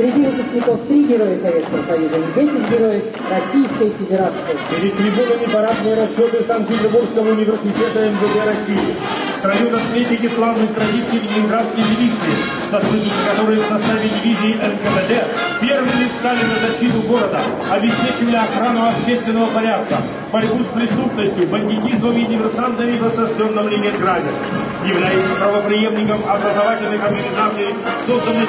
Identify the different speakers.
Speaker 1: Среди выпускников три героя Советского Союза и 10 героев Российской Федерации.
Speaker 2: Перед трибунами парадные расчеты Санкт-Петербургского университета МВД России. В строю наследники славных традиций Ленинградской дивизии, сотрудники которых в составе дивизии НКВД первыми встали на защиту города, обеспечивали охрану общественного порядка, борьбу с преступностью, бандитизмом и диверсантами в осажденном Ленинграде. Являясь правоприемником образовательных организаций, созданных